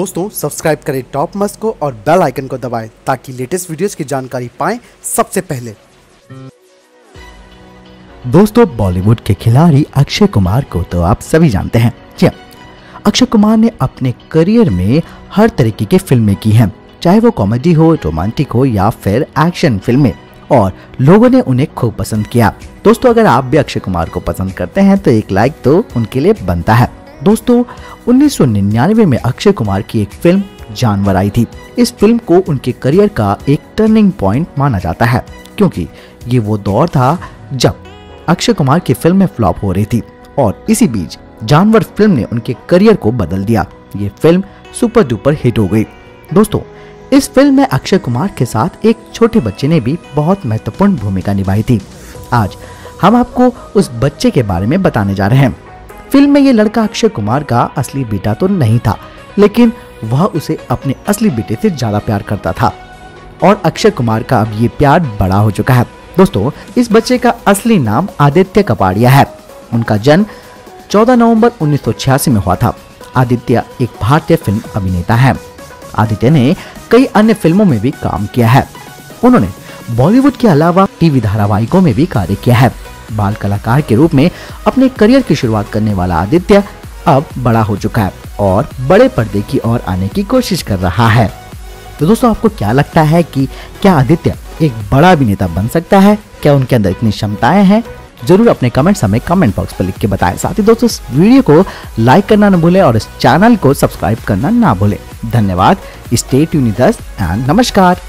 दोस्तों, सब्सक्राइब करें टॉप मस्त को और बेल आइकन को दबाएँ ताकि लेटेस्ट वीडियोस की जानकारी पाएँ सबसे पहले। दोस्तों, बॉलीवुड के खिलाड़ी अक्षय कुमार को तो आप सभी जानते हैं। जी अक्षय कुमार ने अपने करियर में हर तरीके की फ़िल्में की हैं, चाहे वो कॉमेडी हो, रोमांटिक हो या फिर एक्शन फ़िल्में, और लोगों ने उन्हें खूब पसंद किया। दोस्तों, अगर आप भी अक्षय कुमार को पसंद करते हैं तो एक लाइक तो उनके लिए बनता है। दोस्तों 1999 में अक्षय कुमार की एक फ़िल्म जानवर आई थी। इस फ़िल्म को उनके करियर का एक टर्निंग पॉइंट माना जाता है, क्योंकि ये वो दौर था जब अक्षय कुमार की फ़िल्में फ्लॉप हो रही थी और इसी बीच जानवर फ़िल्म ने उनके करियर को बदल दिया। ये फ़िल्म सुपर डुपर हिट हो गई। दोस्तों, इस फ़िल्म में अक्षय कुमार के साथ एक छोटे बच्चे ने भी बहुत महत्वपूर्ण भूमिका निभाई थी। आज हम आपको उस बच्चे के बारे में बताने जा रहे हैं। फ़िल्म में ये लड़का अक्षय कुमार का असली बेटा तो नहीं था, लेकिन वह उसे अपने असली बेटे से ज़्यादा प्यार करता था। और अक्षय कुमार का अब ये प्यार बड़ा हो चुका है। दोस्तों, इस बच्चे का असली नाम आदित्य कपाड़िया है। उनका जन्म 14 नवंबर 1986 में हुआ था। आदित्य एक भारतीय फ़िल्म अभिनेता है। आदित्य ने कई अन्य फ़िल्मों में भी काम किया है। उन्होंने बॉलीवुड के अलावा टीवी धारावाहिकों में भी कार्य किया है। बाल कलाकार के रूप में अपने करियर की शुरुआत करने वाला आदित्य अब बड़ा हो चुका है और बड़े पर्दे की ओर आने की कोशिश कर रहा है। तो दोस्तों, आपको क्या लगता है कि क्या आदित्य एक बड़ा अभिनेता बन सकता है? क्या उनके अंदर इतनी क्षमताएँ हैं? ज़रूर अपने कमेंट्स हमें कमेंट बॉक्स पर लिख के बताएँ। साथ ही दोस्तों, इस वीडियो को लाइक करना न भूलें और इस चैनल को सब्सक्राइब करना ना भूलें। धन्यवाद। स्टे ट्यून एंड नमस्कार।